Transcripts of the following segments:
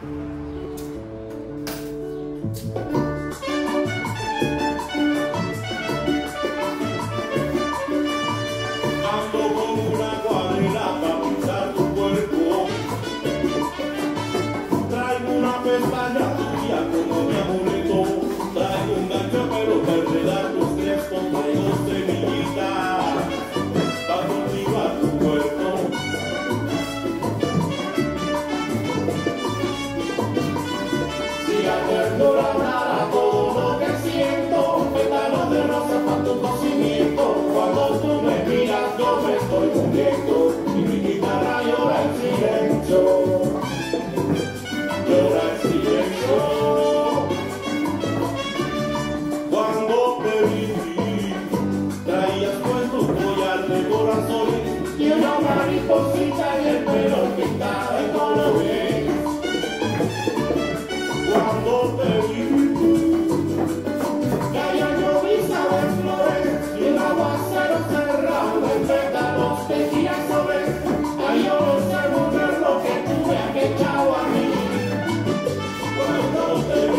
うん llorar nada todo lo que siento, pétalos de rosa para tu conocimiento, cuando tú me miras yo me estoy muerto y mi guitarra llora en silencio, llora en silencio. Cuando te vi, traías con tu joya de corazón, y una mariposita en el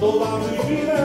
Toda mi vida